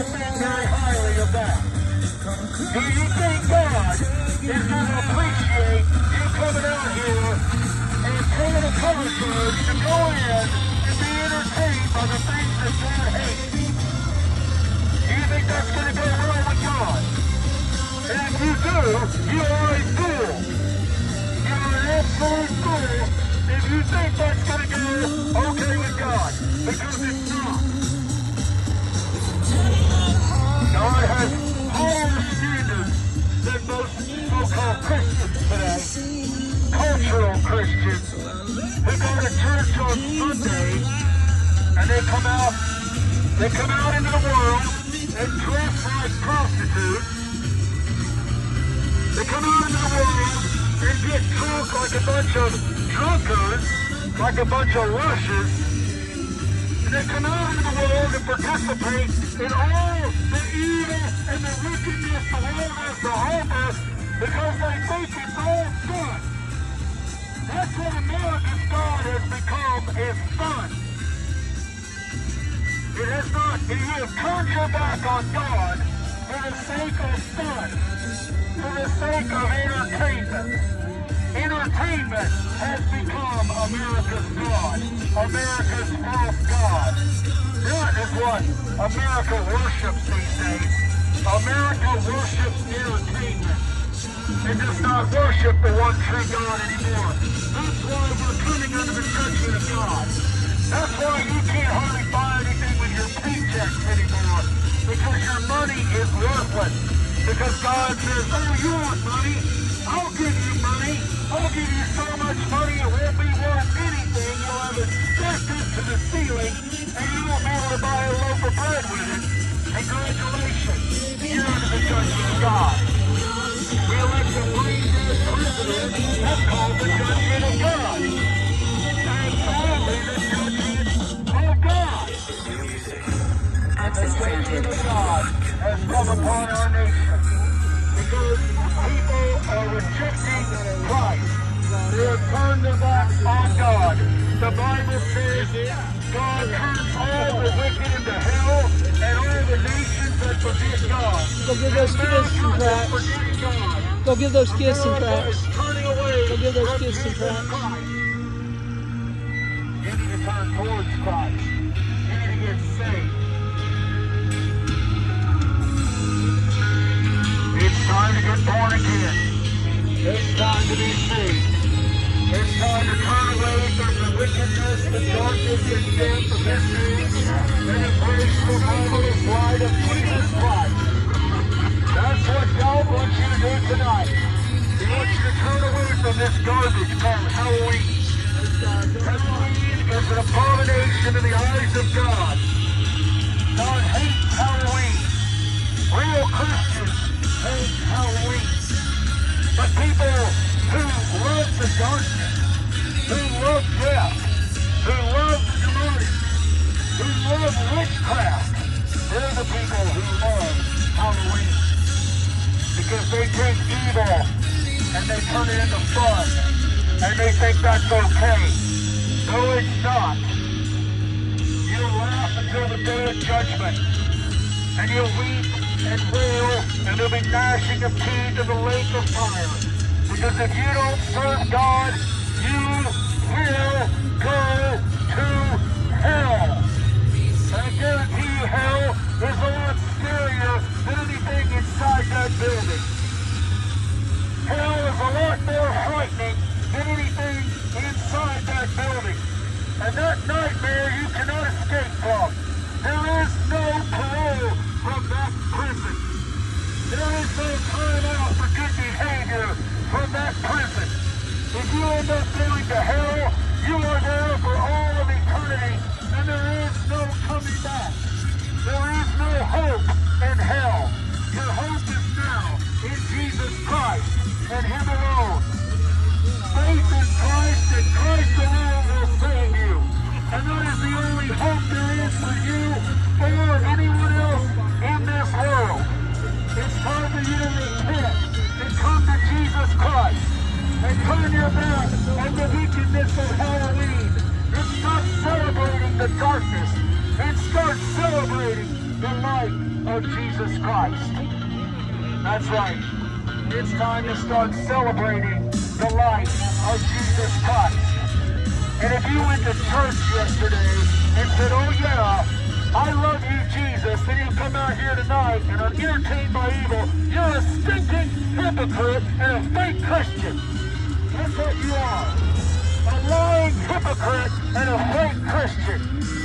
Do you think God is going to appreciate you coming out here and paying a cover charge to go in and be entertained by the things that God hates? Do you think that's going to go well with God? And if you do, you are a fool. You are an absolute fool if you think that's going to go okay with God. They come out into the world and dress like prostitutes. They come out into the world and get drunk like a bunch of drunkards, like a bunch of rushes. And they come out into the world and participate in all the evil and the wickedness, the wildness, the homeless, because they think it's all fun. That's what America's God has become, is fun. It has not, you have turned your back on God for the sake of fun, for the sake of entertainment. Entertainment has become America's God, America's false God. That is what America worships these days. America worships entertainment. It does not worship the one true God anymore. That's why we're coming under the judgment of God. That's why you can't hardly buy anything with your paycheck anymore. Because your money is worthless. Because God says, oh, you want money? I'll give you money. I'll give you so much money it won't be worth anything. You'll have it stuck into the ceiling and you won't be able to buy a loaf of bread with it. Congratulations. You're the judgment of God. We elect a brain-dead president. That's called God has come upon our nation because people are rejecting Christ. They have turned their backs on God. The Bible says God turns all the wicked into hell and all the nations that forget God. Go give those kids some tracts. Go give those kids some away Go give those kids some Jesus You need to turn towards Christ. Get born again. It's time to be saved. It's time to turn away from the wickedness, the darkness, and death this age and embrace the marvelous light of Jesus Christ. That's what God wants you to do tonight. He wants you to turn away from this garbage called Halloween. Halloween is an abomination in the eyes of God. God hates Halloween. Real Christians hate Halloween. But people who love the darkness, who love death, who love demonic, who love witchcraft, they're the people who love Halloween because they take evil and they turn it into fun and they think that's okay. No, it's not. You'll laugh until the day of judgment and you'll weep and wail and there'll be gnashing of teeth in the lake of fire. Because if you don't serve God, you will go to hell. And I guarantee you hell is a lot scarier than anything inside that building. Hell is a lot more frightening than anything inside that building. And that nightmare you cannot escape from. There is no parole from that prison. There is no time out for good behavior from that prison. If you end up going to hell, you are there for all of eternity, and there is no coming back. There is no hope in hell. Your hope is now in Jesus Christ and Him of Halloween and stop celebrating the darkness and start celebrating the light of Jesus Christ. That's right. It's time to start celebrating the life of Jesus Christ. And if you went to church yesterday and said, oh yeah, I love you, Jesus, and you come out here tonight and are entertained by evil, you're a stinking hypocrite and a fake Christian. That's what you are. A lying hypocrite and a fake Christian.